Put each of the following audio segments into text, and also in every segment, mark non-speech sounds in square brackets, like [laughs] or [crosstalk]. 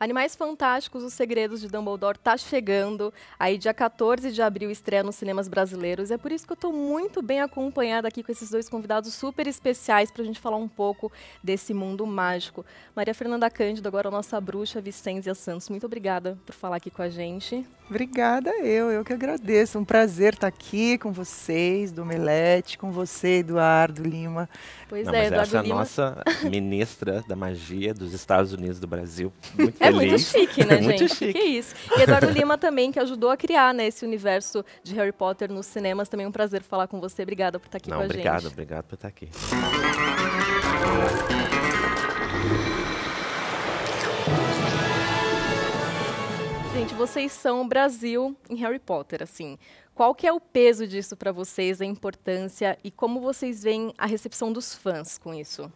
Animais Fantásticos, Os Segredos de Dumbledore tá chegando. Aí, dia 14 de abril, estreia nos cinemas brasileiros. É por isso que eu estou muito bem acompanhada aqui com esses dois convidados super especiais para a gente falar um pouco desse mundo mágico. Maria Fernanda Cândido, agora a nossa bruxa, Vicência Santos. Muito obrigada por falar aqui com a gente. Obrigada eu, eu que agradeço. Um prazer estar aqui com vocês, do Melete, com você, Eduardo Lima. Pois Não, é, Eduardo essa Lima. é a nossa ministra da magia dos Estados Unidos do Brasil. [laughs] Muito é muito chique, né, [laughs] gente? muito chique. Que isso. E Eduardo Lima também, que ajudou a criar né, esse universo de Harry Potter nos cinemas. Também é um prazer falar com você. Obrigada por estar aqui Não, com a obrigado, gente. Obrigado, obrigado por estar aqui. Vocês são o Brasil em Harry Potter, assim. Qual que é o peso disso para vocês, a importância e como vocês veem a recepção dos fãs com isso?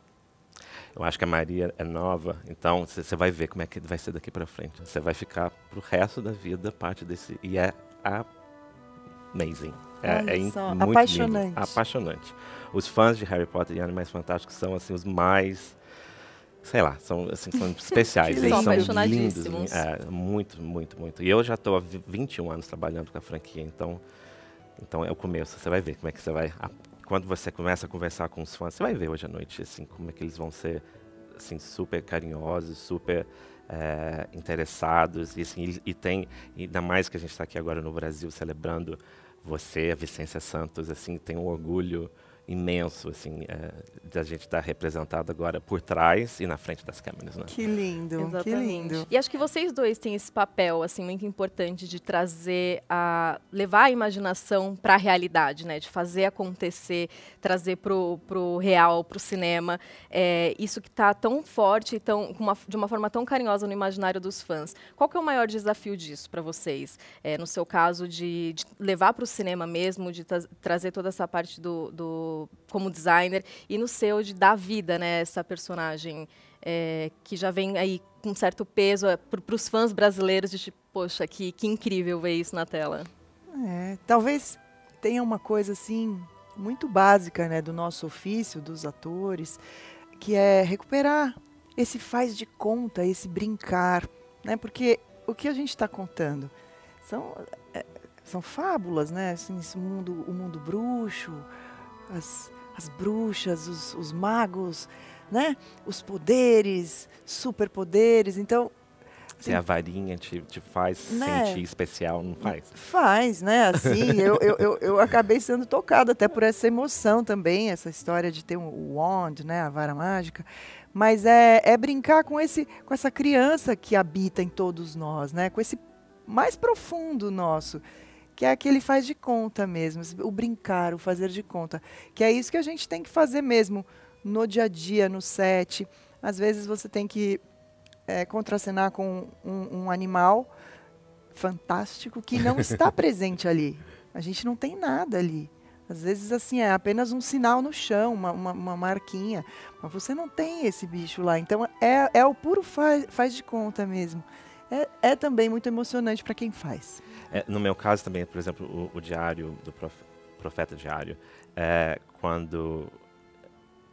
Eu acho que a Maria é nova, então você vai ver como é que vai ser daqui para frente. Você vai ficar pro resto da vida parte desse e é amazing. É, é muito apaixonante. Lindo, apaixonante. Os fãs de Harry Potter e Animais Fantásticos são assim os mais sei lá, são, assim, são [laughs] especiais. Eles são lindos. É, muito, muito, muito. E eu já estou há 21 anos trabalhando com a franquia, então, então é o começo. Você vai ver como é que você vai. A, quando você começa a conversar com os fãs, você vai ver hoje à noite assim, como é que eles vão ser assim, super carinhosos, super é, interessados. E, assim, e, e tem, ainda mais que a gente está aqui agora no Brasil celebrando você, a Vicência Santos, assim, tem um orgulho imenso, assim, é, da gente estar tá representado agora por trás e na frente das câmeras, né? Que lindo, Exatamente. que lindo. E acho que vocês dois têm esse papel, assim, muito importante de trazer a... levar a imaginação para a realidade, né? De fazer acontecer, trazer pro, pro real, pro cinema. É, isso que está tão forte e tão, uma, de uma forma tão carinhosa no imaginário dos fãs. Qual que é o maior desafio disso para vocês? É, no seu caso, de, de levar para o cinema mesmo, de tra trazer toda essa parte do, do como designer e no seu de dar vida, né, essa personagem é, que já vem aí com certo peso é, para os fãs brasileiros de tipo, poxa, que, que incrível ver isso na tela. É, talvez tenha uma coisa assim muito básica, né, do nosso ofício, dos atores, que é recuperar esse faz de conta, esse brincar, né, porque o que a gente está contando são é, são fábulas, né, assim, esse mundo, o mundo bruxo, as, as bruxas, os, os magos, né? Os poderes, superpoderes. Então, se a varinha te, te faz né? sentir especial, não faz? Faz, né? Assim, [laughs] eu, eu, eu, eu, acabei sendo tocada até por essa emoção também, essa história de ter um wand, né? A vara mágica. Mas é, é brincar com, esse, com essa criança que habita em todos nós, né? Com esse mais profundo nosso que é aquele faz de conta mesmo, o brincar, o fazer de conta, que é isso que a gente tem que fazer mesmo no dia a dia, no set. Às vezes você tem que é, contracenar com um, um animal fantástico que não [laughs] está presente ali. A gente não tem nada ali. Às vezes, assim, é apenas um sinal no chão, uma, uma, uma, marquinha. Mas você não tem esse bicho lá. Então, é, é o puro faz, faz de conta mesmo. É, é também muito emocionante para quem faz. É, no meu caso também, por exemplo, o, o diário do prof, Profeta Diário, é quando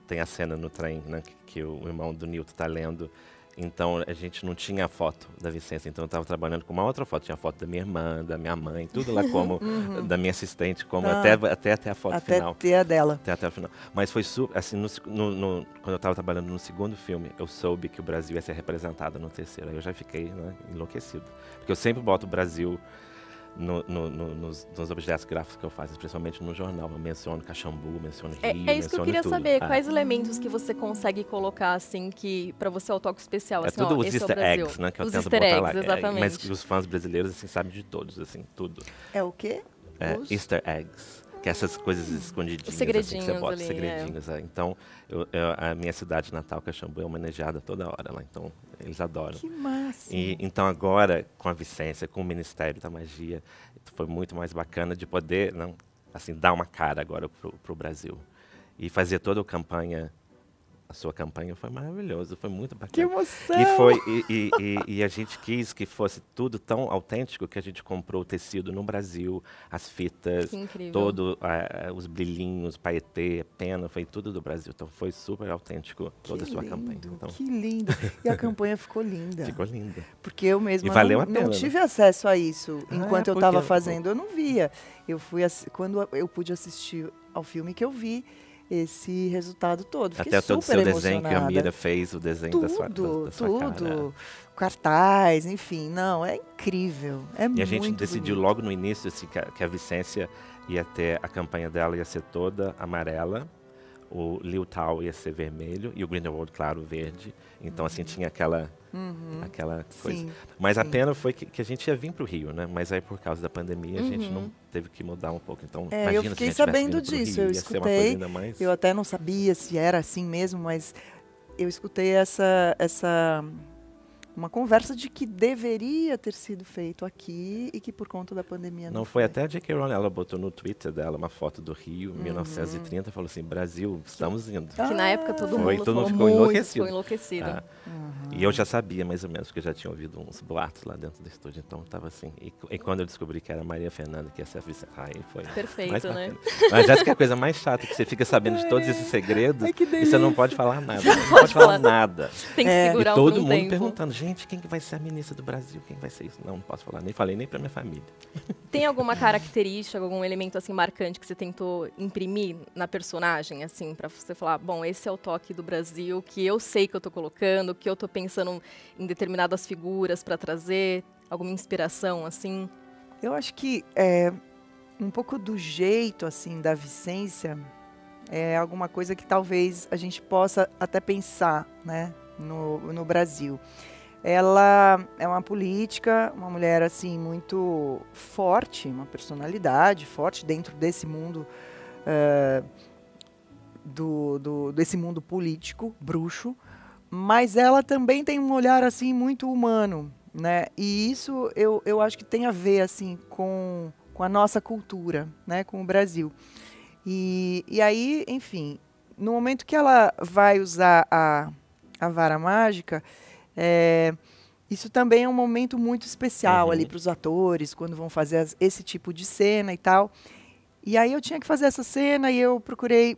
tem a cena no trem né, que, que o irmão do Newton está lendo então a gente não tinha a foto da Vicência, então eu estava trabalhando com uma outra foto. Tinha a foto da minha irmã, da minha mãe, tudo lá como [laughs] uhum. da minha assistente, como ah, até, até, até a foto até final. Até a dela. Até, até a final. Mas foi super, assim, no, no, no, quando eu estava trabalhando no segundo filme, eu soube que o Brasil ia ser representado no terceiro. Aí eu já fiquei né, enlouquecido. Porque eu sempre boto o Brasil no, no, no, nos, nos, objetos gráficos que eu faço, principalmente no jornal. Eu menciono Caxambu, menciono é, Rio, É, é isso que eu queria tudo. saber. Ah. Quais elementos que você consegue colocar, assim, que para você é o toque especial? É assim, tudo ó, os easter é eggs, né? Que os eu tento easter botar eggs, lá. Exatamente. É, mas os fãs brasileiros, assim, sabem de todos, assim, tudo. É o quê? É, os... Easter eggs. Que é essas coisas escondidinhas, segredinhos assim, que você bota, ali, segredinhos. É. Então, eu, eu, a minha cidade natal, Caxambu, é homenageada toda hora lá. Então, eles adoram. Que massa! E, então, agora, com a Vicência, com o Ministério da Magia, foi muito mais bacana de poder não, assim, dar uma cara agora para o Brasil. E fazer toda a campanha a sua campanha foi maravilhoso, foi muito bacana. Que emoção! E, foi, e, e, e, a gente quis que fosse tudo tão autêntico que a gente comprou o tecido no Brasil, as fitas, todo uh, os brilhinhos, paetê, pena, foi tudo do Brasil. Então foi super autêntico toda que a sua lindo, campanha. Então, que lindo! E a campanha ficou linda. Ficou linda. Porque eu mesma não, não né? tive acesso a isso Ah, enquanto é eu estava fazendo, eu não via. Eu fui quando eu pude assistir ao filme que eu vi esse resultado todo. Fiquei Até todo o seu desenho que a emocionada. Mira fez, o desenho da sua, da, tudo, da sua tudo. cara. Cartaz, enfim, não, é incrível. É E a gente muito decidiu bonito. logo no início assim, que, a, que a Vicência ia ter, a campanha dela ia ser toda amarela, o Liu Tao ia ser vermelho e o Grindelwald, claro, verde. Então, assim, tinha aquela, aquela coisa. Uhum. Sim, Mas a sim. pena foi que, que a gente ia vir para o Rio, né? Mas aí, por causa da pandemia, a gente Uhum. não teve que mudar um pouco. Então, É, imagina eu se a fiquei gente sabendo disso, Rio, eu escutei, mais... Eu até não sabia se era assim mesmo, mas eu escutei essa, essa uma conversa de que deveria ter sido feito aqui e que por conta da pandemia não, Não foi até a J.K. Rowling, ela botou no Twitter dela uma foto do Rio, Uhum. 1930, falou assim, Brasil, estamos indo. Que na época todo Foi, mundo todo mundo falou ficou muito, enlouquecido. ficou enlouquecido. Ah, E eu já sabia mais ou menos, porque eu já tinha ouvido uns boatos lá dentro do estúdio, então tava assim. E, e quando eu descobri que era Maria Fernanda que ia ser a vice, aí foi Perfeito, mais né? Mas essa que é a coisa mais chata, que você fica sabendo de todos esses [laughs] segredos Ai, que e você não pode falar nada. Não pode falar nada. Tem que É. E segurar todo por um mundo tempo. perguntando, gente, quem que vai ser a ministra do Brasil? Quem vai ser isso? Não, não posso falar, nem falei nem pra minha família. Tem alguma característica, algum elemento assim marcante que você tentou imprimir na personagem, assim, pra você falar, bom, esse é o toque do Brasil, que eu sei que eu tô colocando, que eu tô pensando em determinadas figuras pra trazer, alguma inspiração, assim? Eu acho que é, um pouco do jeito assim da Vicência é alguma coisa que talvez a gente possa até pensar, né, no, no Brasil. Ela é uma política, uma mulher assim muito forte, uma personalidade forte dentro desse mundo eh, do, do- desse mundo político bruxo, mas ela também tem um olhar assim muito humano, né? E isso eu, eu acho que tem a ver assim com, com a nossa cultura, né? Com o Brasil. E, e aí, enfim, no momento que ela vai usar a, a vara mágica, é, isso também é um momento muito especial Uhum. ali para os atores, quando vão fazer as- esse tipo de cena e tal. E aí eu tinha que fazer essa cena e eu procurei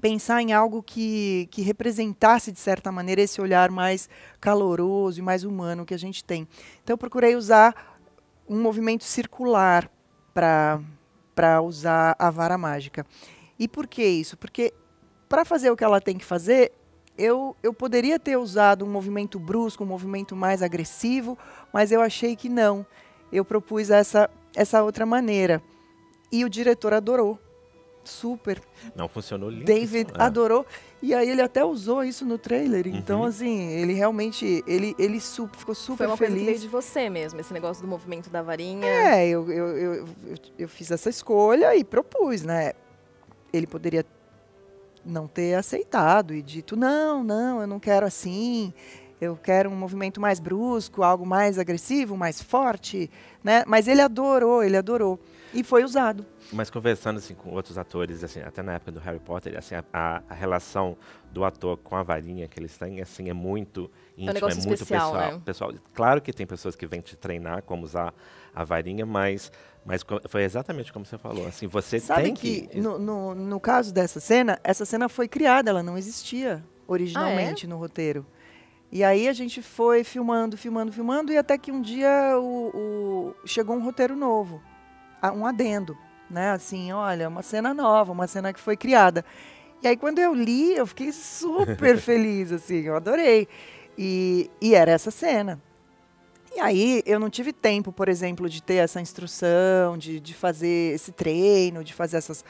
pensar em algo que, que representasse, de certa maneira, esse olhar mais caloroso e mais humano que a gente tem. Então, eu procurei usar um movimento circular para usar a vara mágica. E por que isso? Porque para fazer o que ela tem que fazer, eu, eu poderia ter usado um movimento brusco, um movimento mais agressivo, mas eu achei que não. Eu propus essa, essa outra maneira. E o diretor adorou. Super. Não funcionou lindo. David adorou. E aí ele até usou isso no trailer. Então, Uhum. assim, ele realmente, ele, ele su- ficou super Foi uma coisa que veio feliz. de você mesmo, esse negócio do movimento da varinha. É, eu, eu, eu, eu, eu fiz essa escolha e propus, né? Ele poderia não ter aceitado e dito, não, não, eu não quero assim, eu quero um movimento mais brusco, algo mais agressivo, mais forte, né? Mas ele adorou, ele adorou. E foi usado. Mas conversando assim com outros atores, assim, até na época do Harry Potter, assim, a, a- relação do ator com a varinha que eles têm, assim, é muito íntima, é, negócio muito especial, pessoal, né? pessoal. Claro que tem pessoas que vêm te treinar como usar a varinha, mas, mas foi exatamente como você falou. Assim, você Sabe tem que, que, no, no, no caso dessa cena, essa cena foi criada, ela não existia originalmente Ah, no roteiro. E aí a gente foi filmando, filmando, filmando, e até que um dia o, o- chegou um roteiro novo, um adendo, né? Assim, olha, uma cena nova, uma cena que foi criada. E aí quando eu li, eu fiquei super [laughs] feliz, assim, eu adorei. E, e era essa cena. E aí eu não tive tempo, por exemplo, de ter essa instrução, de, de fazer esse treino, de fazer essas.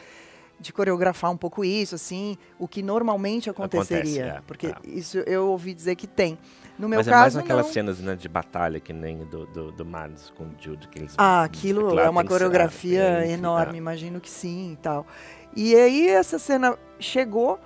De coreografar um pouco isso, assim, o que normalmente aconteceria. Acontece, é, porque é. isso eu ouvi dizer que tem. No meu mas é mais caso, naquelas não. cenas né, de batalha que nem do, do, do Mads com o Jude. Que eles, Ah, aquilo é uma coreografia enorme, é. imagino que sim e tal. E aí essa cena chegou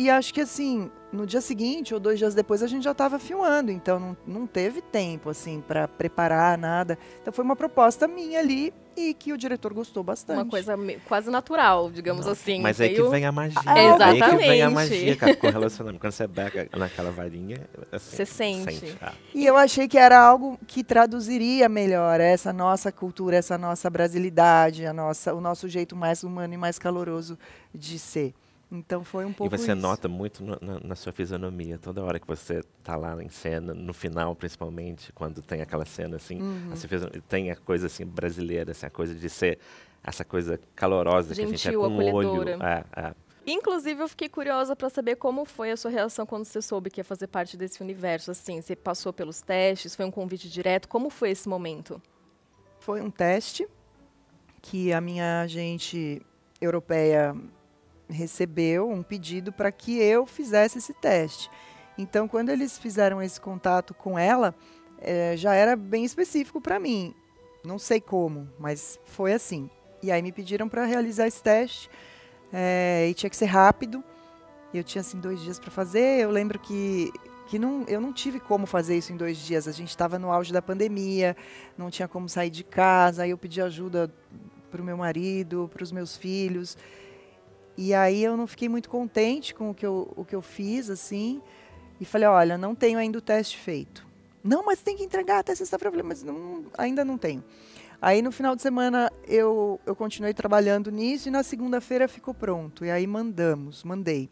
E acho que assim, no dia seguinte ou dois dias depois a gente já estava filmando, então não, não teve tempo assim para preparar nada. Então foi uma proposta minha ali e que o diretor gostou bastante. Uma coisa quase natural, digamos Não, assim. Mas aí que vem a magia. Ah, Aí que vem a exatamente. magia cara, com relacionamento. Quando você pega naquela varinha, assim, Você sente. ah. E eu achei que era algo que traduziria melhor essa nossa cultura, essa nossa brasilidade, a nossa, o nosso jeito mais humano e mais caloroso de ser. Então foi um E pouco você isso. nota muito no- na, na sua fisionomia, toda hora que você tá lá em cena, no final principalmente, quando tem aquela cena assim, Uhum. a tem a coisa assim brasileira, assim, a coisa de ser essa coisa calorosa que a gente é Gentil, com o olho. É, é. Inclusive, eu fiquei curiosa para saber como foi a sua reação quando você soube que ia fazer parte desse universo. Assim, você passou pelos testes, foi um convite direto. Como foi esse momento? Foi um teste que a minha agente europeia recebeu um pedido para que eu fizesse esse teste. Então, quando eles fizeram esse contato com ela, eh, já era bem específico para mim. Não sei como, mas foi assim. E aí me pediram para realizar esse teste eh, e tinha que ser rápido. Eu tinha assim dois dias para fazer. Eu lembro que que não, eu não tive como fazer isso em dois dias. A gente estava no auge da pandemia, não tinha como sair de casa. Aí eu pedi ajuda para o meu marido, para os meus filhos. E aí eu não fiquei muito contente com o que eu, o que eu fiz, assim. E falei, olha, não tenho ainda o teste feito. Não, mas tem que entregar até sexta-feira. Falei, mas não, ainda não tenho. Aí no final de semana eu, eu continuei trabalhando nisso e na segunda-feira ficou pronto. E aí mandamos, mandei.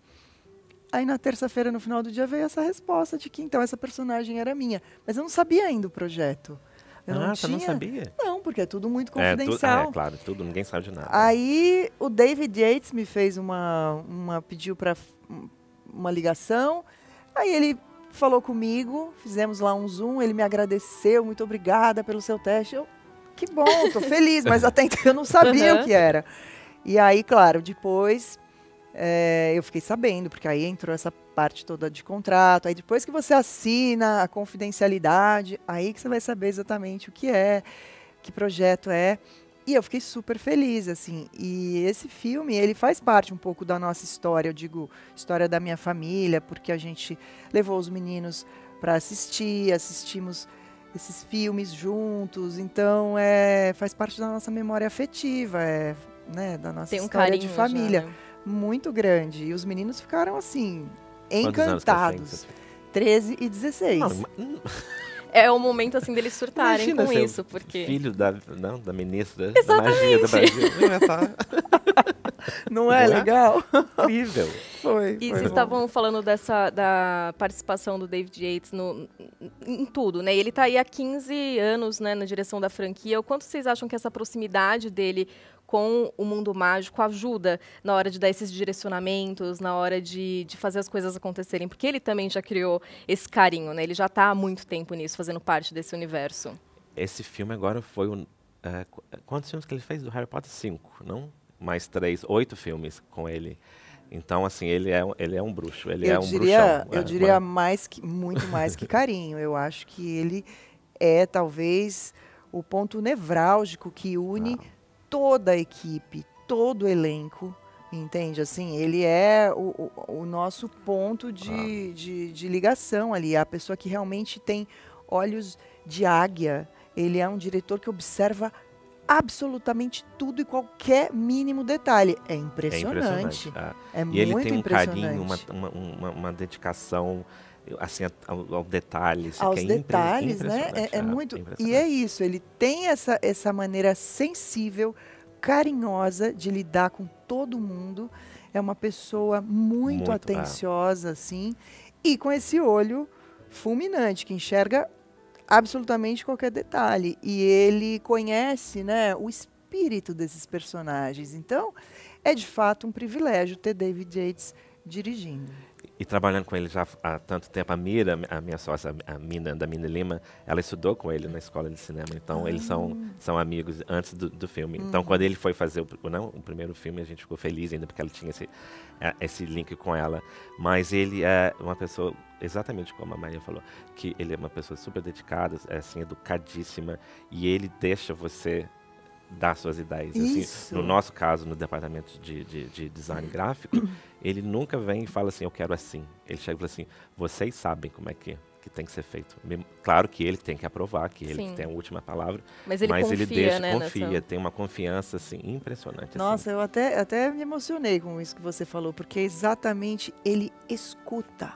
Aí na terça-feira, no final do dia, veio essa resposta de que então essa personagem era minha. Mas eu não sabia ainda o projeto. Eu ah, não você tinha. não sabia? Não, porque é tudo muito É, tu- confidencial. ah, é, claro, tudo, ninguém sabe de nada. Aí o David Yates me fez uma, uma pediu para uma ligação. Aí ele falou comigo, fizemos lá um zoom, ele me agradeceu, muito obrigada pelo seu teste. Eu, que bom, tô feliz, mas [laughs] até então eu não sabia Uhum. o que era. E aí, claro, depois é, eu fiquei sabendo, porque aí entrou essa parte toda de contrato. Aí depois que você assina a confidencialidade, aí que você vai saber exatamente o que é, que projeto é. E eu fiquei super feliz, assim. E esse filme, ele faz parte um pouco da nossa história, eu digo, história da minha família, porque a gente levou os meninos para assistir, assistimos esses filmes juntos. Então, é, faz parte da nossa memória afetiva, é, né, da nossa Tem um história carinho de já, família. né? Muito grande. E os meninos ficaram, assim, encantados. 13 e 16. Não, É o momento assim deles surtarem imagina com isso, porque Filho da, não, da ministra da magia do Brasil. [laughs] [laughs] Não é é? legal? incrível. [laughs] Foi. E vocês estavam falando dessa da participação do David Yates no, em tudo, né? Ele está aí há 15 anos né, na direção da franquia. O quanto vocês acham que essa proximidade dele com o mundo mágico ajuda na hora de dar esses direcionamentos, na hora de, de fazer as coisas acontecerem? Porque ele também já criou esse carinho, né? Ele já está há muito tempo nisso, fazendo parte desse universo. Esse filme agora foi o. qu- quantos filmes que ele fez do Harry Potter? Cinco, não? Mais três, oito filmes com ele. Então, assim, ele é, um- ele é um bruxo, ele eu é um diria, bruxão. eu é, diria mais que, muito mais que [laughs] carinho. Eu acho que ele é talvez o ponto nevrálgico que une Ah. toda a equipe, todo o elenco. Entende? Assim, ele é o, o- o nosso ponto de, de, de ligação ali. A pessoa que realmente tem olhos de águia. Ele é um diretor que observa absolutamente tudo e qualquer mínimo detalhe. É É impressionante. impressionante. é. É, E muito ele tem um impressionante. carinho, uma, uma, uma, uma dedicação assim, ao, ao detalhe. aos é detalhes, né? impressionante, É, é muito. E impressionante. é isso, ele tem essa, essa maneira sensível, carinhosa de lidar com todo mundo. É uma pessoa muito, Muito, é. atenciosa, assim, e com esse olho fulminante, que enxerga absolutamente qualquer detalhe. E ele conhece né, o espírito desses personagens. Então, é de fato um privilégio ter David Yates dirigindo. E trabalhando com ele já há tanto tempo, a Mira, a minha sócia, a Mina, da Mina Lima, ela estudou com ele na escola de cinema. Então, eles são, Ah. são amigos antes do, do filme. Uhum. Então, quando ele foi fazer o, não, o primeiro filme, a gente ficou feliz ainda, porque ela tinha esse, eh, esse link com ela. Mas ele é uma pessoa, exatamente como a Maria falou, que ele é uma pessoa super dedicada, é, assim, educadíssima, e ele deixa você dar suas ideias. Assim, no nosso caso, no departamento de, de, de design gráfico, [clears throat] ele nunca vem e fala assim, eu quero assim. Ele chega e fala assim, vocês sabem como é que, que tem que ser feito. Claro que ele tem que aprovar, que ele que tem a última palavra, Mas ele mas confia, ele deixa, né? confia, nessa- tem uma confiança assim impressionante. assim. Nossa, eu até, até me emocionei com isso que você falou, porque exatamente ele escuta.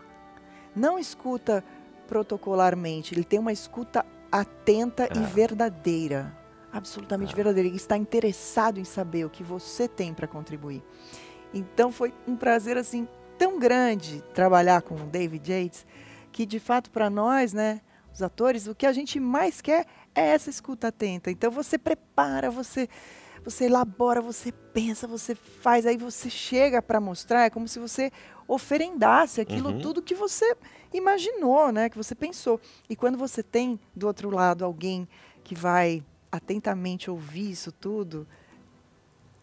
Não escuta protocolarmente, ele tem uma escuta atenta e É. verdadeira. Absolutamente É. verdadeira. Ele está interessado em saber o que você tem para contribuir. Então foi um prazer assim tão grande trabalhar com o David Yates, que de fato para nós, né, os atores, o que a gente mais quer é essa escuta atenta. Então você prepara, você você elabora, você pensa, você faz, aí você chega para mostrar, é como se você oferendasse aquilo Uhum. tudo que você imaginou, né, que você pensou. E quando você tem do outro lado alguém que vai atentamente ouvir isso tudo,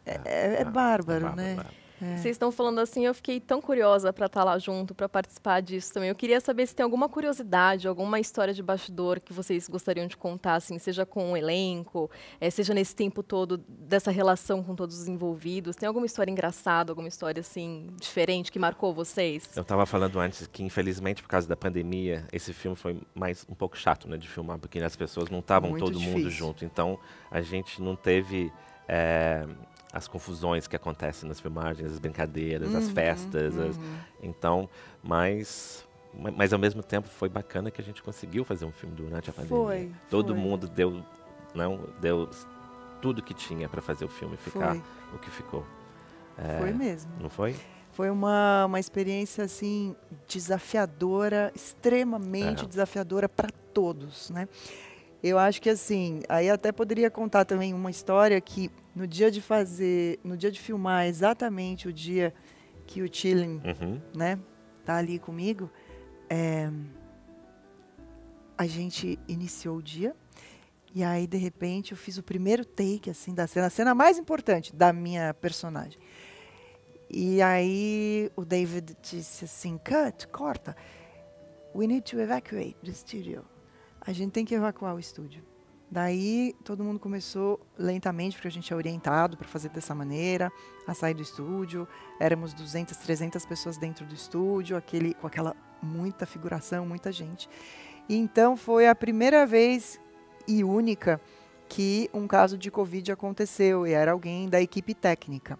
é, é- é Ah, bárbaro, bárbaro, né? bárbaro. É. Vocês estão falando assim, eu fiquei tão curiosa para estar lá junto, para participar disso também. Eu queria saber se tem alguma curiosidade, alguma história de bastidor que vocês gostariam de contar, assim, seja com o elenco, eh, seja nesse tempo todo dessa relação com todos os envolvidos. Tem alguma história engraçada, alguma história assim diferente que marcou vocês? Eu estava falando antes que, infelizmente, por causa da pandemia, esse filme foi mais um pouco chato né, de filmar, porque as pessoas não estavam todo mundo difícil. junto. Então, a gente não teve eh, as confusões que acontecem nas filmagens, as brincadeiras, as Uhum, festas. as- uhum. Então, mas, ma- mas ao mesmo tempo foi bacana que a gente conseguiu fazer um filme durante a pandemia. Foi, Todo foi. mundo deu, não, deu tudo que tinha para fazer o filme ficar Foi, o que ficou. É, foi mesmo. Não foi? Foi uma, uma experiência assim desafiadora, extremamente É. desafiadora para todos, né? Eu acho que assim, aí até poderia contar também uma história que no dia de fazer, no dia de filmar exatamente o dia que o Chilling, Uhum. né, tá ali comigo, é, a gente iniciou o dia e aí de repente eu fiz o primeiro take assim da cena, a cena mais importante da minha personagem. E aí o David disse assim, cut, corta. We need to evacuate the studio. A gente tem que evacuar o estúdio. Daí todo mundo começou lentamente, porque a gente é orientado para fazer dessa maneira, a sair do estúdio. Éramos 200, 300 pessoas dentro do estúdio, aquele, com aquela muita figuração, muita gente. E então foi a primeira vez e única que um caso de Covid aconteceu, e era alguém da equipe técnica.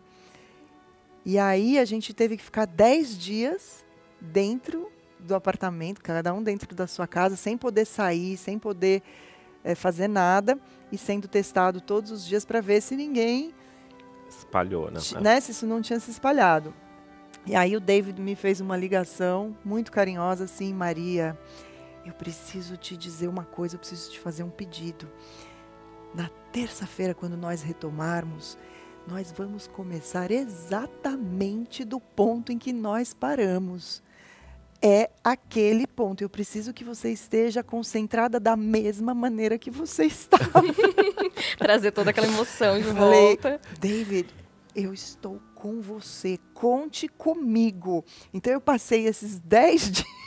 E aí a gente teve que ficar 10 dias dentro do apartamento, cada um dentro da sua casa, sem poder sair, sem poder eh, fazer nada e sendo testado todos os dias para ver se ninguém, Espalhou, né? né, se isso não tinha se espalhado. E aí o David me fez uma ligação muito carinhosa assim, Maria, eu preciso te dizer uma coisa, eu preciso te fazer um pedido. Na terça-feira, quando nós retomarmos, nós vamos começar exatamente do ponto em que nós paramos. É aquele ponto. Eu preciso que você esteja concentrada da mesma maneira que você está. [laughs] Trazer toda aquela emoção de Falei, volta. David, eu estou com você. Conte comigo. Então eu passei esses 10 [laughs] dias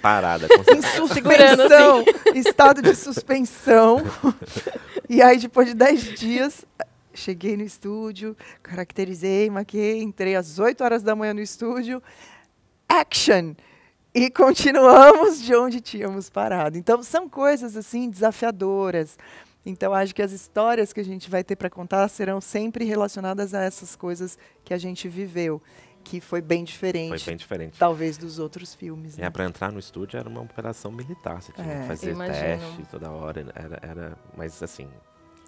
Parada, em suspensão, estado de suspensão. [laughs] e aí, depois de 10 dias, cheguei no estúdio, caracterizei, maquiei, entrei às 8 horas da manhã no estúdio. Action! E continuamos de onde tínhamos parado. Então, são coisas assim desafiadoras. Então, acho que as histórias que a gente vai ter para contar serão sempre relacionadas a essas coisas que a gente viveu, que foi bem diferente, Foi bem diferente. talvez, dos outros filmes. É, né? para entrar no estúdio era uma operação militar, você tinha É. que fazer Imagino. teste toda hora, era, era mas assim,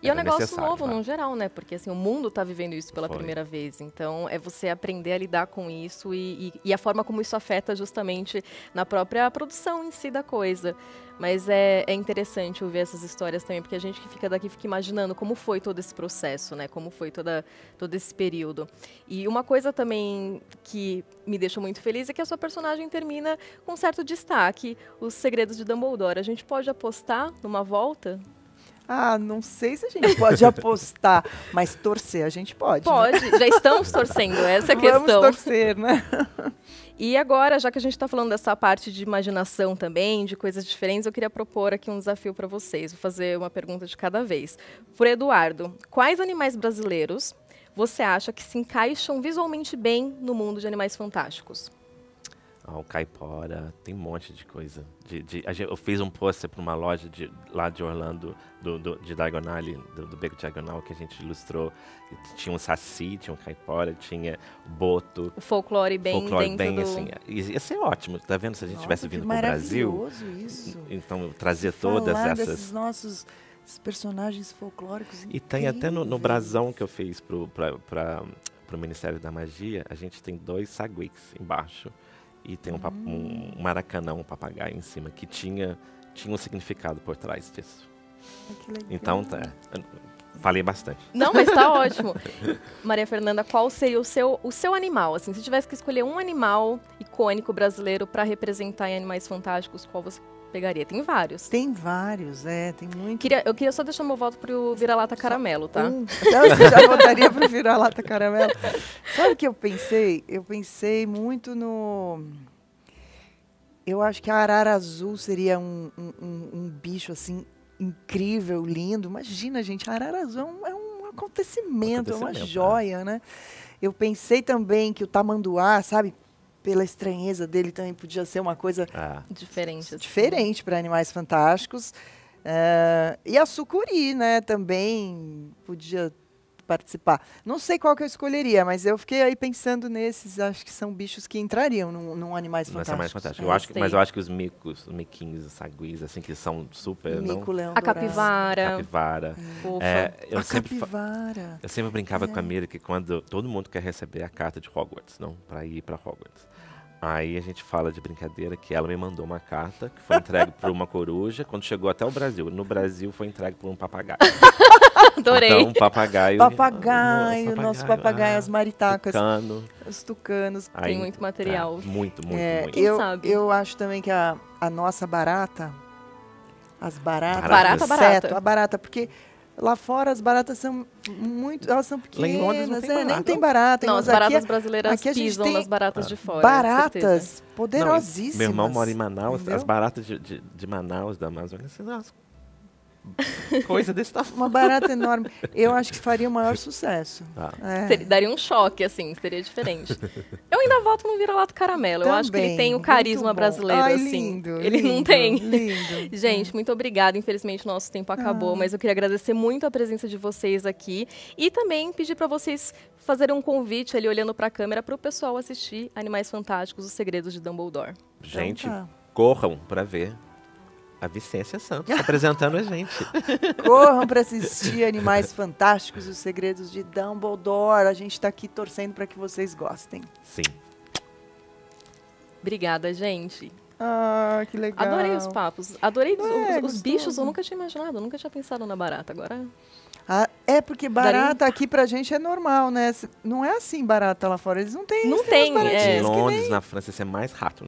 E é um negócio novo, tá? no geral, né? Porque assim, o mundo está vivendo isso pela Foi. primeira vez. Então, é você aprender a lidar com isso e, e- e a forma como isso afeta justamente na própria produção em si da coisa. Mas é, é interessante ouvir essas histórias também, porque a gente que fica daqui fica imaginando como foi todo esse processo, né? Como foi toda, todo esse período. E uma coisa também que me deixa muito feliz é que a sua personagem termina com um certo destaque, Os Segredos de Dumbledore. A gente pode apostar numa volta? Ah, não sei se a gente pode apostar, [laughs] mas torcer a gente pode. né? Pode, já estamos torcendo, essa é a Vamos questão. torcer, né? [laughs] E agora, já que a gente está falando dessa parte de imaginação também, de coisas diferentes, eu queria propor aqui um desafio para vocês. Vou fazer uma pergunta de cada vez. Por Eduardo, quais animais brasileiros você acha que se encaixam visualmente bem no mundo de animais fantásticos? Ah, o caipora, tem um monte de coisa. De, de- a gente- eu fiz um pôster para uma loja de, lá de Orlando, do, do- de Diagonale, do, do Beco Diagonal, que a gente ilustrou. Tinha um saci, tinha um caipora, tinha boto, O folclore bem folclore bem do... assim. Ia ia ser ótimo, tá vendo? Se a gente tivesse Nossa, que vindo pro Brasil, maravilhoso isso. então eu trazia todas essas. desses nossos personagens folclóricos E tem até no, no brasão que eu fiz pra, pro Ministério da Magia, a gente tem dois saguics embaixo. E tem um, Hum. um maracanã, um papagaio em cima, que tinha, tinha um significado por trás disso. Ai, que legal. Então, tá, falei bastante. Não, mas tá [laughs] ótimo. Maria Fernanda, qual seria o seu, o seu animal? Assim, se tivesse que escolher um animal icônico brasileiro para representar em Animais Fantásticos, qual você pegaria? Tem vários. Tem vários, é, tem muito. Queria, eu queria só deixar meu voto pro vira-lata caramelo, tá? Um. Então, você já votaria para virar lata caramelo? [laughs] Sabe o que eu pensei? Eu pensei muito no. Eu acho que a arara azul seria um, um, um- um bicho assim incrível, lindo. Imagina, gente, a arara azul é um, é um acontecimento, é uma Acontecimento, joia, né? Eu pensei também que o tamanduá, sabe, pela estranheza dele também podia ser uma coisa Ah, Diferente. assim. diferente para animais fantásticos. É, e a sucuri, né, também podia participar. Não sei qual que eu escolheria, mas eu fiquei aí pensando nesses, acho que são bichos que entrariam num, num Animais Nessa é mais Fantásticos. fantástico. Eu acho que, mas eu acho que os micos, os miquinhos, os saguis, assim, que são super. não, Mico, leão A capivara, capivara. fofa. É, eu a sempre capivara. Eu sempre brincava com a Mira que quando todo mundo quer receber a carta de Hogwarts, não, para ir para Hogwarts. Aí a gente fala de brincadeira que ela me mandou uma carta que foi entregue por uma coruja quando chegou até o Brasil. No Brasil foi entregue por um papagaio. [laughs] Adorei. Então, papagaio. Papagaio, nosso papagaio, ah, as maritacas, Tucano. os tucanos. Aí, Tem muito material. é, muito, muito, É, muito. Eu, sabe? eu acho também que a, a nossa barata, as baratas, Barata, barata. seto, a barata, porque lá fora as baratas são muito, elas são Lá em Londres não pequenas, tem é, nem tem barata. Não, as baratas aqui é brasileiras aqui a gente pisam tem nas baratas de fora. baratas Não, poderosíssimas. Meu irmão mora em Manaus, entendeu? as baratas de, de, de Manaus, da Amazônia, assim, nossa, coisa desse tamanho. Uma barata enorme. Eu acho que faria o maior sucesso. Ah. É. Seria- daria um choque, assim, seria diferente. Eu ainda voto no vira-lata caramelo. Eu acho que ele Também, tem o carisma brasileiro, Ai, assim. lindo, ele não lindo, tem. Lindo. [laughs] Gente, muito obrigada. Infelizmente, o nosso tempo acabou, Ah. mas eu queria agradecer muito a presença de vocês aqui e também pedir para vocês fazerem um convite ali, olhando para a câmera, para o pessoal assistir Animais Fantásticos, Os Segredos de Dumbledore. Gente, Então tá. corram para ver a Vicência Santos apresentando a gente. [laughs] Corram para assistir Animais Fantásticos, Os Segredos de Dumbledore. A gente está aqui torcendo para que vocês gostem. Sim. Obrigada, gente. Ah, que legal. Adorei os papos. Adorei os, É, os- os bichos. Eu nunca tinha imaginado, eu nunca tinha pensado na barata. Agora, Ah, é porque barata aqui pra gente é normal, né? Não é assim barata lá fora. Eles não têm. Não tem, é. Em que nem- Londres, na França, isso é mais rato.